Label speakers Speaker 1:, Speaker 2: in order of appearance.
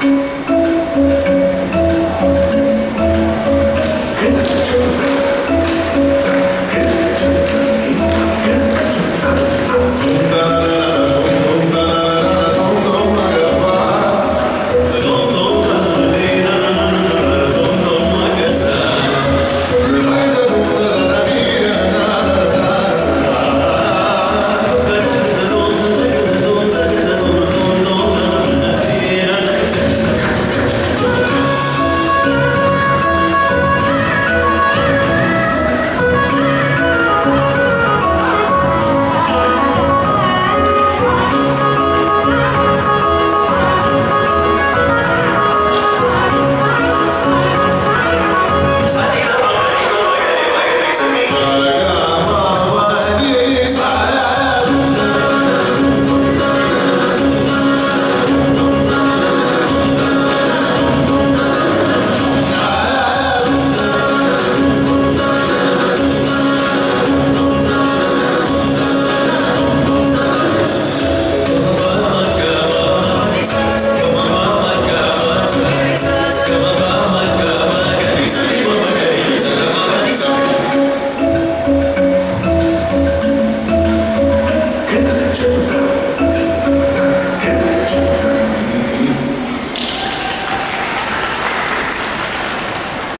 Speaker 1: 그래서 그